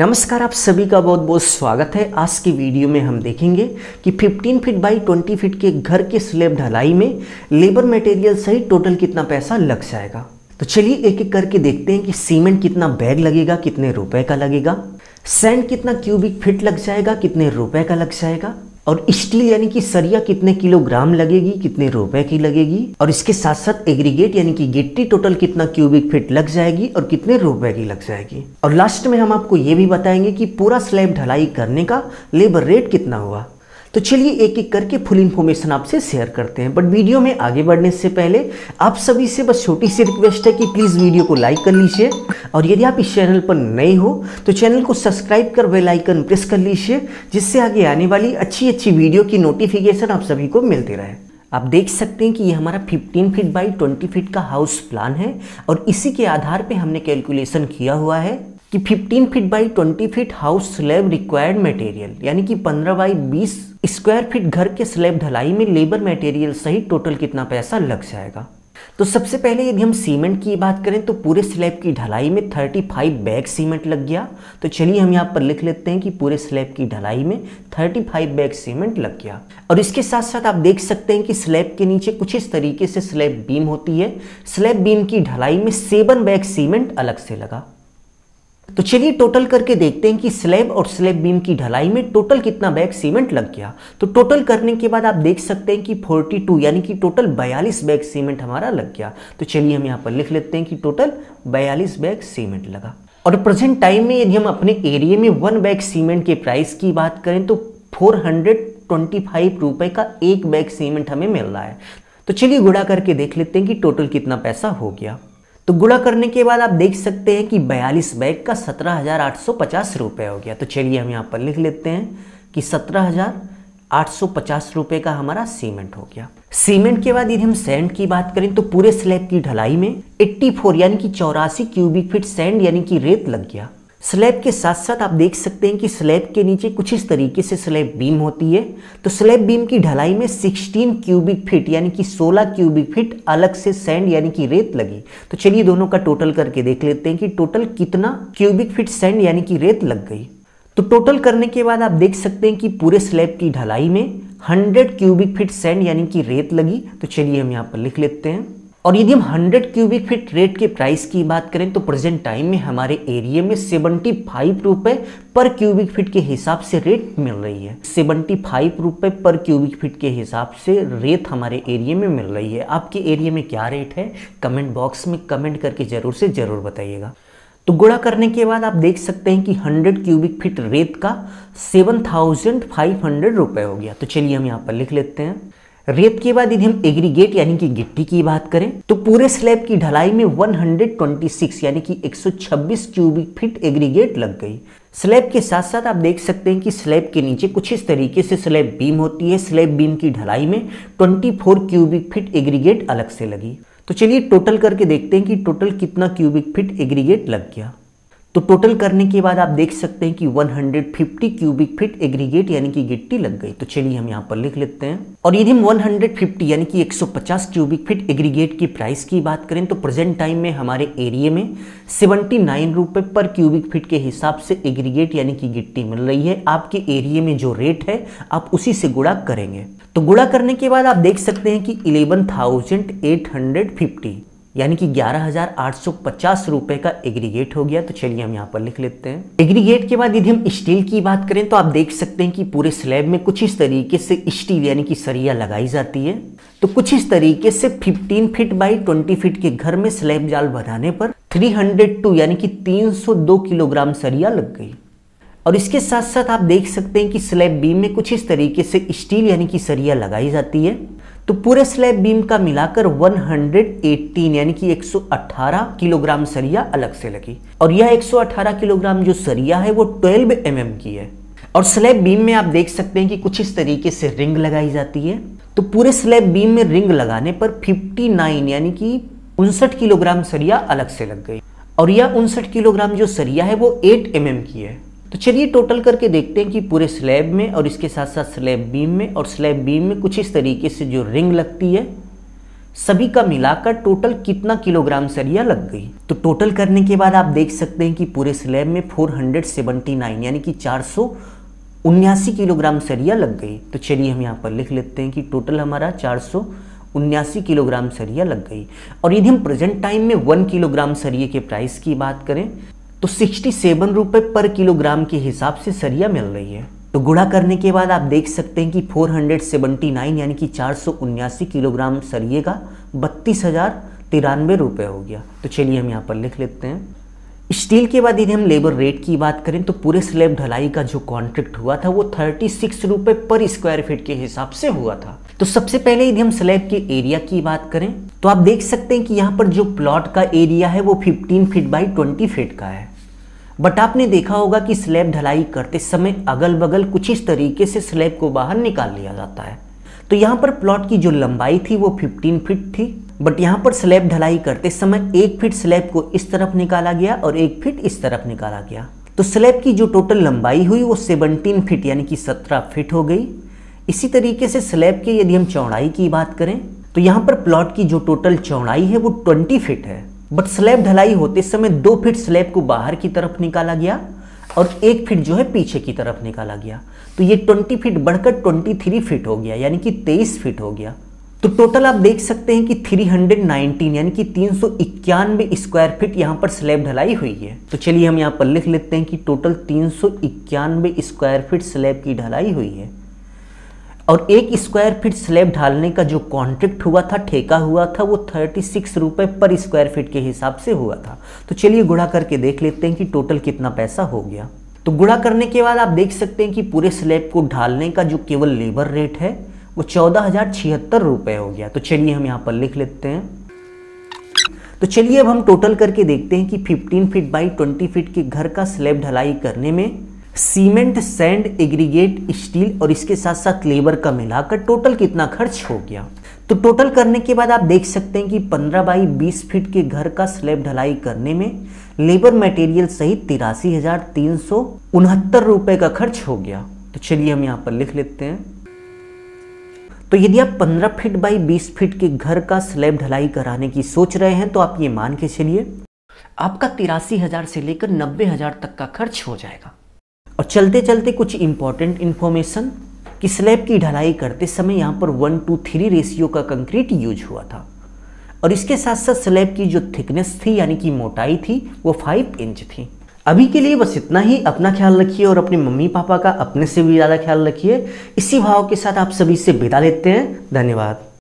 नमस्कार, आप सभी का बहुत बहुत स्वागत है। आज की वीडियो में हम देखेंगे कि 15 फीट बाई 20 फीट के घर के स्लेब ढलाई में लेबर मटेरियल सहित टोटल कितना पैसा लग जाएगा। तो चलिए एक एक करके देखते हैं कि सीमेंट कितना बैग लगेगा, कितने रुपए का लगेगा सैंड कितना क्यूबिक फिट लग जाएगा, कितने रुपए का लग जाएगा। और स्टील यानी कि सरिया कितने किलोग्राम लगेगी, कितने रुपए की लगेगी, और इसके साथ साथ एग्रीगेट यानी कि गिट्टी टोटल कितना क्यूबिक फिट लग जाएगी और कितने रुपए की लग जाएगी। और लास्ट में हम आपको ये भी बताएँगे कि पूरा स्लैब ढलाई करने का लेबर रेट कितना हुआ। तो चलिए एक एक करके फुल इन्फॉर्मेशन आपसे शेयर करते हैं। बट वीडियो में आगे बढ़ने से पहले, आप सभी से बस छोटी सी रिक्वेस्ट है कि प्लीज़ वीडियो को लाइक कर लीजिए। और यदि आप इस चैनल पर नए हो तो चैनल को सब्सक्राइब कर बेल आइकन प्रेस कर लीजिए, जिससे आगे आने वाली अच्छी अच्छी वीडियो की नोटिफिकेशन आप सभी को मिलते रहे। आप देख सकते हैं कि ये हमारा 15 फीट बाई 20 फीट का हाउस प्लान है, और इसी के आधार पे हमने कैलकुलेशन किया हुआ है। कि 15 feet by 20 feet house slab required material यानी कि 15 बाई 20 स्क्वायर फीट घर के स्लैब ढलाई में लेबर मटेरियल सहित टोटल कितना पैसा लग जाएगा? तो सबसे पहले यदि हम सीमेंट की बात करें तो पूरे स्लैब की ढलाई में 35 बैग सीमेंट लग गया। तो चलिए हम यहाँ पर लिख लेते हैं कि पूरे स्लैब की ढलाई में 35 बैग सीमेंट लग गया। और इसके साथ साथ आप देख सकते हैं कि स्लैब के नीचे कुछ इस तरीके से स्लैब बीम होती है। स्लैब बीम की ढलाई में सेवन बैग सीमेंट अलग से लगा। तो चलिए टोटल करके देखते हैं कि स्लैब और स्लैब बीम की ढलाई में टोटल कितना बैग सीमेंट लग गया। तो टोटल करने के बाद आप देख सकते हैं कि 42 यानी कि टोटल 42 बैग सीमेंट हमारा लग गया। तो चलिए हम यहाँ पर लिख लेते हैं कि टोटल 42 बैग सीमेंट लगा। और प्रेजेंट टाइम में यदि हम अपने एरिया में वन बैग सीमेंट के प्राइस की बात करें तो फोर हंड्रेड का एक बैग सीमेंट हमें मिल रहा है। तो चलिए गुड़ा करके देख लेते हैं कि टोटल कितना पैसा हो गया। तो गुणा करने के बाद आप देख सकते हैं कि 42 बैग का सत्रह हज़ार आठ सौ पचास हो गया। तो चलिए हम यहाँ पर लिख लेते हैं कि सत्रह हज़ार आठ सौ पचास का हमारा सीमेंट हो गया। सीमेंट के बाद यदि हम सैंड की बात करें तो पूरे स्लैब की ढलाई में 84 यानी कि चौरासी क्यूबिक फीट सैंड यानी कि रेत लग गया। स्लैब के साथ साथ आप देख सकते हैं कि स्लैब के नीचे कुछ इस तरीके से स्लैब बीम होती है। तो स्लैब बीम की ढलाई में 16 क्यूबिक फीट, यानी कि 16 क्यूबिक फीट अलग से सैंड, यानी कि रेत लगी। तो चलिए दोनों का टोटल करके देख लेते हैं कि टोटल कितना क्यूबिक फीट सैंड, यानी कि रेत लग गई। तो टोटल करने के बाद आप देख सकते हैं कि पूरे स्लैब की ढलाई में 100 क्यूबिक फीट सैंड, यानी कि रेत लगी। तो चलिए हम यहाँ पर लिख लेते हैं। और यदि हम 100 क्यूबिक फीट रेट के प्राइस की बात करें तो प्रेजेंट टाइम में हमारे एरिया में 75 रुपए पर क्यूबिक फीट के हिसाब से रेट मिल रही है। 75 रुपए पर क्यूबिक फीट के हिसाब से रेट हमारे एरिया में मिल रही है। आपके एरिया में क्या रेट है? कमेंट बॉक्स में कमेंट करके ज़रूर से ज़रूर बताइएगा। तो गुणा करने के बाद आप देख सकते हैं कि 100 क्यूबिक फीट रेत का 7,500 रुपए हो गया। तो चलिए हम यहाँ पर लिख लेते हैं। रेत के बाद यदि हम एग्रीगेट यानी कि गिट्टी की बात करें तो पूरे स्लैब की ढलाई में 126 यानी कि 126 क्यूबिक फीट एग्रीगेट लग गई। स्लैब के साथ साथ आप देख सकते हैं कि स्लैब के नीचे कुछ इस तरीके से स्लैब बीम होती है। स्लैब बीम की ढलाई में 24 क्यूबिक फीट एग्रीगेट अलग से लगी। तो चलिए टोटल करके देखते हैं कि टोटल कितना क्यूबिक फीट एग्रीगेट लग गया। तो टोटल करने के बाद आप देख सकते हैं कि 150 क्यूबिक फीट एग्रीगेट यानी कि गिट्टी लग गई। तो चलिए हम यहाँ पर लिख लेते हैं। और यदि हम 150 यानी कि 150 क्यूबिक फीट एग्रीगेट की प्राइस की बात करें तो प्रेजेंट टाइम में हमारे एरिया में सेवेंटी नाइन पर क्यूबिक फीट के हिसाब से एग्रीगेट यानी कि गिट्टी मिल रही है। आपके एरिए में जो रेट है, आप उसी से गुड़ा करेंगे। तो गुड़ा करने के बाद आप देख सकते हैं कि eleven thousand eight hundred fifty यानी कि ग्यारह हज़ार आठ सौ पचास रुपए का एग्रीगेट हो गया। तो चलिए हम यहाँ पर लिख लेते हैं। एग्रीगेट के बाद यदि हम स्टील की बात करें तो आप देख सकते हैं कि पूरे स्लैब में कुछ इस तरीके से स्टील यानी कि सरिया लगाई जाती है। तो कुछ इस तरीके से 15 फीट बाई 20 फीट के घर में स्लैब जाल बनाने पर 302 यानी कि 302 किलोग्राम सरिया लग गई। और इसके साथ साथ आप देख सकते हैं कि स्लैब बीम में कुछ इस तरीके से स्टील यानी कि सरिया लगाई जाती है। तो पूरे स्लैब बीम का मिलाकर 118 यानी कि 118 किलोग्राम सरिया अलग से लगी। और यह 118 किलोग्राम जो सरिया है, वो 12 एम mm की है। और स्लैब बीम में आप देख सकते हैं कि कुछ इस तरीके से रिंग लगाई जाती है। तो पूरे स्लैब बीम में रिंग लगाने पर 59 यानी कि उनसठ किलोग्राम सरिया अलग से लग गई। और यह उनसठ किलोग्राम जो सरिया है, वो 8 एम mm की है। तो चलिए टोटल करके देखते हैं कि पूरे स्लैब में और इसके साथ साथ स्लैब बीम में और स्लैब बीम में कुछ इस तरीके से जो रिंग लगती है, सभी का मिलाकर टोटल कितना किलोग्राम सरिया लग गई। तो टोटल करने के बाद आप देख सकते हैं कि पूरे स्लैब में 479 यानी कि चार उन्यासी किलोग्राम सरिया लग गई। तो चलिए हम यहाँ पर लिख लेते हैं कि टोटल हमारा चार सौ उन्यासी किलोग्राम सरिया लग गई। और यदि हम प्रेजेंट टाइम में वन किलोग्राम सरिये के प्राइस की बात करें तो सिक्सटी सेवन रुपये पर किलोग्राम के हिसाब से सरिया मिल रही है। तो गुणा करने के बाद आप देख सकते हैं कि 479 यानी कि चार किलोग्राम सरिये का बत्तीस हज़ार तिरानवे रुपये हो गया। तो चलिए हम यहाँ पर लिख लेते हैं। स्टील के बाद यदि हम लेबर रेट की बात करें तो पूरे स्लैब ढलाई का जो कॉन्ट्रैक्ट हुआ था वो थर्टी सिक्स रुपये पर स्क्वायर फीट के हिसाब से हुआ था। तो सबसे पहले यदि हम स्लैब के एरिया की बात करें तो आप देख सकते हैं कि यहाँ पर जो प्लॉट का एरिया है वो 15 फीट बाई 20 फीट का है। बट आपने देखा होगा कि स्लैब ढलाई करते समय अगल बगल कुछ इस तरीके से स्लैब को बाहर निकाल लिया जाता है। तो यहाँ पर प्लॉट की जो लंबाई थी वो 15 फीट थी बट यहाँ पर स्लैब ढलाई करते समय एक फीट स्लैब को इस तरफ़ निकाला गया और एक फीट इस तरफ़ निकाला गया। तो स्लैब की जो टोटल लंबाई हुई वो 17 फीट यानी कि 17 फीट हो गई। इसी तरीके से स्लैब की यदि हम चौड़ाई की बात करें तो यहाँ पर प्लॉट की जो टोटल चौड़ाई है वो 20 फीट है। बट स्लैब ढलाई होते समय दो फीट स्लैब को बाहर की तरफ़ निकाला गया और एक फीट जो है पीछे की तरफ़ निकाला गया। तो ये 20 फीट बढ़कर 23 फीट हो गया, यानी कि 23 फीट हो गया। तो टोटल आप देख सकते हैं कि 319 यानी कि तीन सौ इक्यानवे स्क्वायर फीट यहाँ पर स्लैब ढलाई हुई है। तो चलिए हम यहाँ पर लिख लेते हैं कि टोटल तीन सौ इक्यानवे स्क्वायर फीट स्लैब की ढलाई हुई है। और एक स्क्वायर फीट स्लैब ढालने का जो कॉन्ट्रैक्ट हुआ था, ठेका हुआ था, वो थर्टी सिक्स रुपये पर स्क्वायर फीट के हिसाब से हुआ था। तो चलिए गुड़ा करके देख लेते हैं कि टोटल कितना पैसा हो गया। तो गुड़ा करने के बाद आप देख सकते हैं कि पूरे स्लैब को ढालने का जो केवल लेबर रेट है, वो चौदह हज़ार छिहत्तर रुपये हो गया। तो चलिए हम यहाँ पर लिख लेते हैं। तो चलिए अब हम टोटल करके देखते हैं कि 15 फीट बाई 20 फीट के घर का स्लैब ढलाई करने में सीमेंट, सैंड, एग्रीगेट, स्टील और इसके साथ साथ लेबर का मिलाकर टोटल कितना खर्च हो गया? तो टोटल करने के बाद आप देख सकते हैं कि 15 बाई 20 फीट के घर का स्लैब ढलाई करने में लेबर मटेरियल सहित तिरासी हज़ार तीन सौ उनहत्तर रुपए का खर्च हो गया। तो चलिए हम यहाँ पर लिख लेते हैं। तो यदि आप 15 फीट बाई 20 फीट के घर का स्लैब ढलाई कराने की सोच रहे हैं तो आप ये मान के चलिए, आपका तिरासी हज़ार से लेकर नब्बे हज़ार तक का खर्च हो जाएगा। और चलते चलते कुछ इंपॉर्टेंट इन्फॉर्मेशन कि स्लैब की ढलाई करते समय यहाँ पर वन टू थ्री रेशियो का कंक्रीट यूज़ हुआ था। और इसके साथ साथ स्लैब की जो थिकनेस थी, यानी कि मोटाई थी, वो फाइव इंच थी। अभी के लिए बस इतना ही। अपना ख्याल रखिए और अपने मम्मी पापा का अपने से भी ज़्यादा ख्याल रखिए। इसी भाव के साथ आप सभी से विदा लेते हैं। धन्यवाद।